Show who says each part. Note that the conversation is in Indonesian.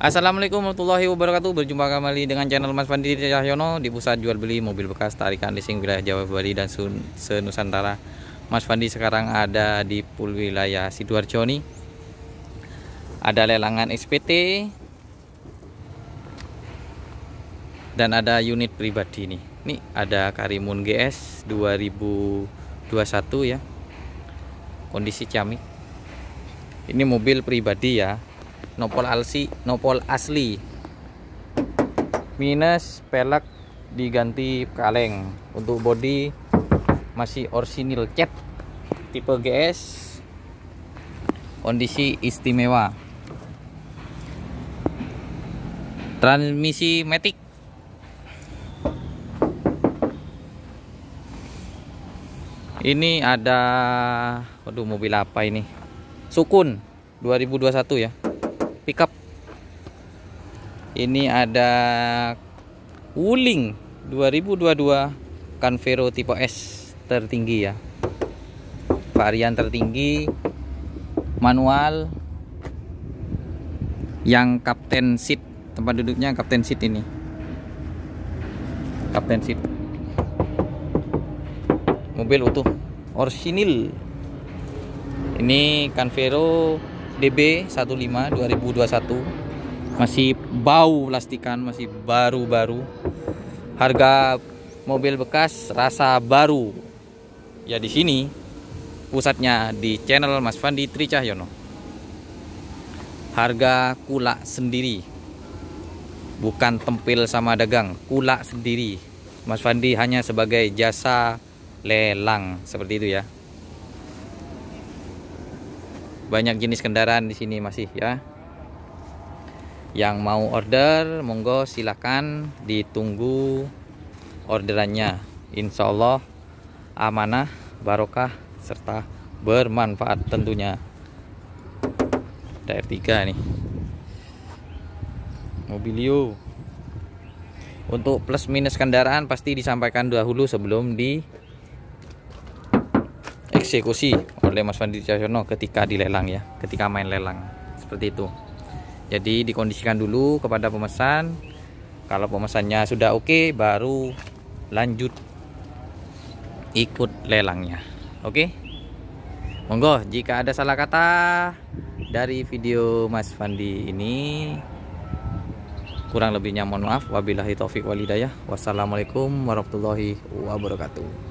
Speaker 1: Assalamualaikum warahmatullahi wabarakatuh. Berjumpa kembali dengan channel Mas Fandi Cahyono. Di pusat jual beli mobil bekas tarikan leasing wilayah Jawa Bali dan Senusantara. Mas Fandi sekarang ada di pool wilayah Sidoarjo nih. Ada lelangan SPT Dan ada unit pribadi nih. Ini ada Karimun GS 2021 ya. Kondisi ciamik Ini mobil pribadi ya nopol alsi nopol asli. Minus pelek diganti kaleng. Untuk body masih orisinil cat. Tipe GS kondisi istimewa. Transmisi matic ini ada waduh mobil apa ini? Sukun 2021 ya pickup ini ada Wuling 2022 Canvero tipe S tertinggi ya. Varian tertinggi manual. Yang kapten seat tempat duduknya kapten seat ini. Kapten seat mobil utuh. Orsinil. Ini Canvero DB15 2021 masih bau plastikan masih baru-baru. Harga mobil bekas rasa baru. Ya di sini pusatnya di channel Mas Fandi Tricahyono. Harga kulak sendiri. Bukan tempil sama dagang kulak sendiri. Mas Fandi hanya sebagai jasa lelang seperti itu ya banyak jenis kendaraan di sini masih ya. Yang mau order monggo silakan ditunggu orderannya. Insya Allah amanah barokah serta bermanfaat tentunya. Daerah tiga nih. Mobilio untuk plus minus kendaraan pasti disampaikan dahulu sebelum di dieksekusi oleh Mas Fandi Cahyono ketika dilelang ya, ketika main lelang. Seperti itu. Jadi dikondisikan dulu kepada pemesan. Kalau pemesannya sudah oke, okay, baru lanjut ikut lelangnya. Oke? Okay? Monggo, jika ada salah kata dari video Mas Fandi ini kurang lebihnya mohon maaf wabillahi taufik walidayah wassalamualaikum warahmatullahi wabarakatuh